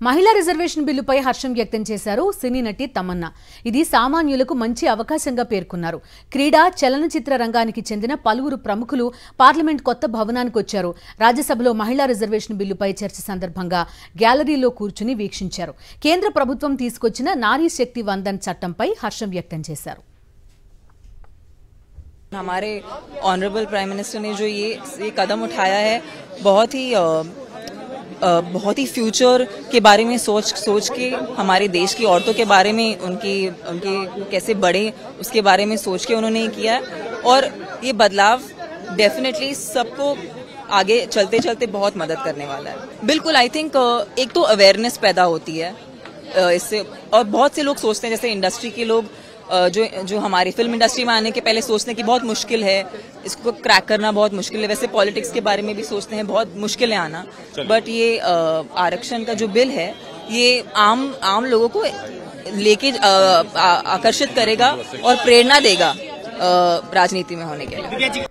మహిళా రిజర్వేషన్ బిల్లుపై హర్షం వ్యక్తం చేశారు సినీ నటి తమన్నా ఇది సామాన్యులకు మంచి అవకాశంగా పేర్కొన్నారు క్రీడా చలనచిత్ర రంగానికి చెందిన పలువురు ప్రముఖులు పార్లమెంట్ కొత్త భవనానికి వచ్చారు రాజ్యసభలో మహిళా రిజర్వేషన్ బిల్లుపై చర్చ సందర్భంగా గ్యాలరీలో కూర్చుని వీక్షించారు కేంద్ర ప్రభుత్వం తీసుకొచ్చిన నారీ శక్తి వందన్ చట్టంపై హర్షం వ్యక్తం చేశారు हमारे ऑनरेबल प्राइम मिनिस्टर ने जो ये ये कदम उठाया है बहुत ही अ, अ, बहुत ही फ्यूचर के बारे में सोच सोच के, हमारे देश की औरतों के बारे में, उनकी, उनके कैसे बढ़े उसके बारे में सोच के उन्होंने किया है। और ये बदलाव डेफिनेटली सबको आगे चलते चलते बहुत मदद करने वाला है। बिल्कुल आई थिंक एक तो अवेयरनेस पैदा होती है इससे, और बहुत से लोग सोचते हैं, जैसे इंडस्ट्री के लोग जो जो हमारी फ़िल्म इंडस्ट्री में आने के पहले सोचने की बहुत मुश्किल है। इसको क्रैक करना बहुत मुश्किल है। वैसे पॉलिटिक्स के बारे में भी सोचते हैं बहुत मुश्किल है आना। बट ये आरक्षण का जो बिल है ये आम आम लोगों को लेके आकर्षित करेगा और प्रेरणा देगा राजनीति में होने के लिए।